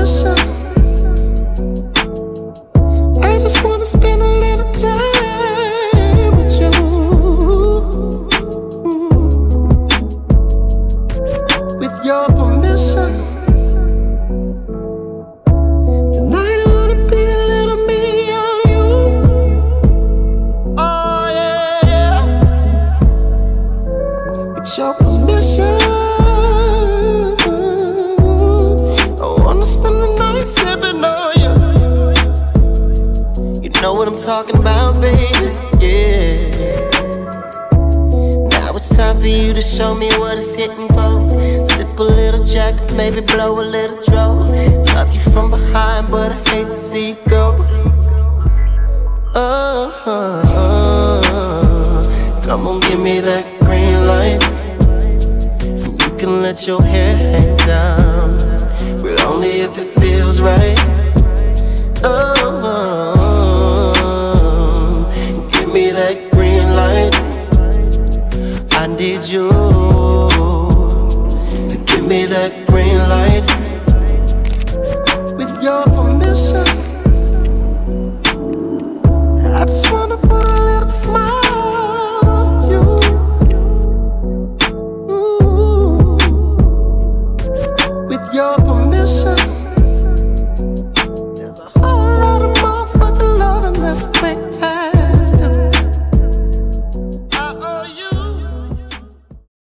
I just wanna spend a little time with you. With your permission. Tonight I wanna be a little me on you. Oh yeah. With your permission. What I'm talking about, baby. Yeah. Now it's time for you to show me what it's hitting for. Sip a little jack, maybe blow a little draw. Love you from behind, but I hate to see you go. Oh, come on, give me that green light. You can let your hair hang down, but only if it feels right. Oh, need you to give me that green light. With your permission, I just wanna put a little smile on you. Ooh. With your permission.